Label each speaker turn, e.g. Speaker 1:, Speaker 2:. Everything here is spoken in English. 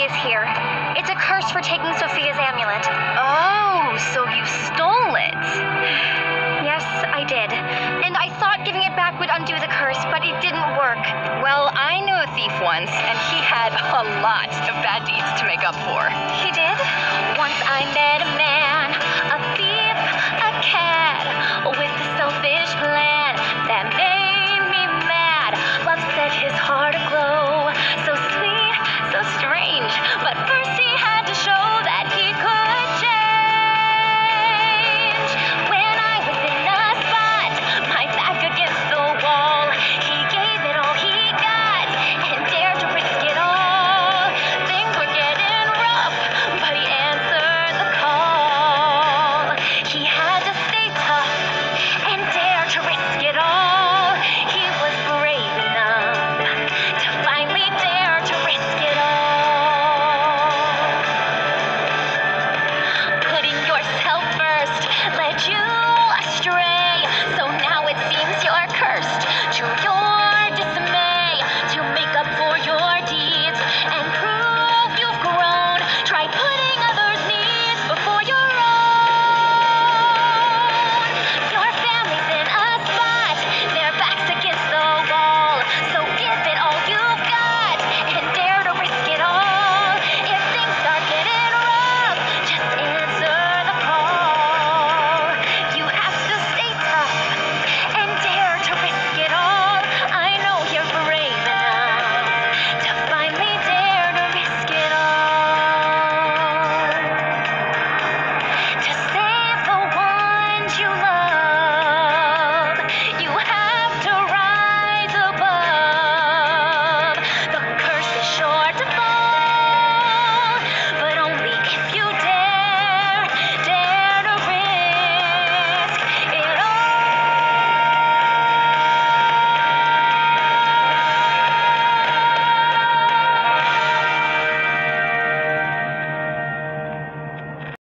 Speaker 1: is here. It's a curse for taking Sofia's amulet.
Speaker 2: Oh, so you stole it.
Speaker 1: Yes, I did. And I thought giving it back would undo the curse, but it didn't work.
Speaker 2: Well, I knew a thief once, and he had a lot of bad deeds to make up for.
Speaker 1: He did? Once I met a man,